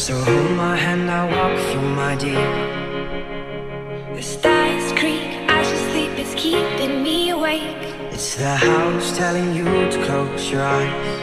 So hold my hand, I'll walk you, my dear. The stars creak as you sleep, it's keeping me awake. It's the house telling you to close your eyes.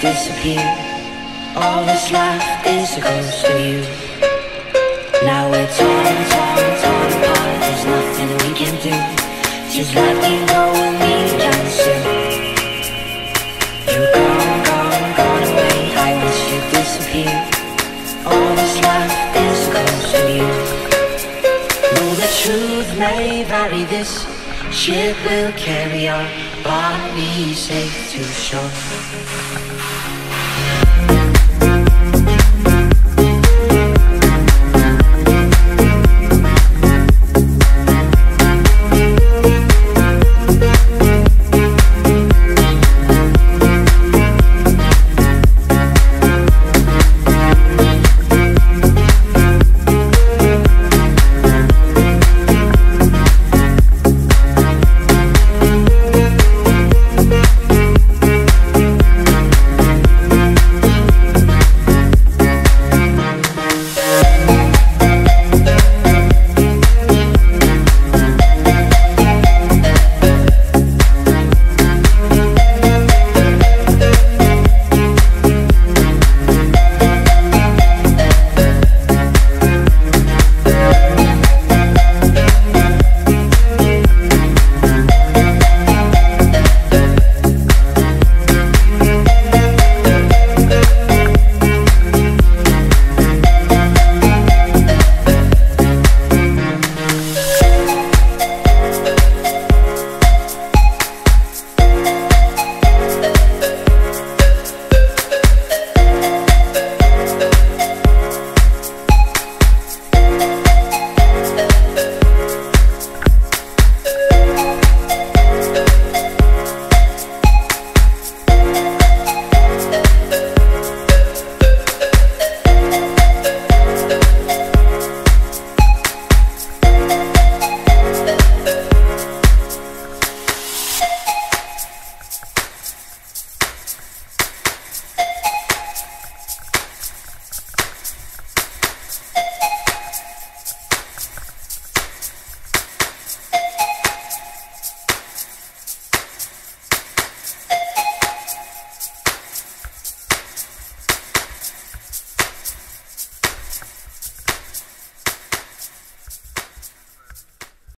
Disappear. All that's left is a ghost of you. Now we're torn, torn, torn apart. There's nothing we can do. Just let me go and we can see. You're gone, gone, gone away. I watch you'd disappear. All that's left is a ghost of you. Though the truth may vary, this ship will carry our bodies safe to shore.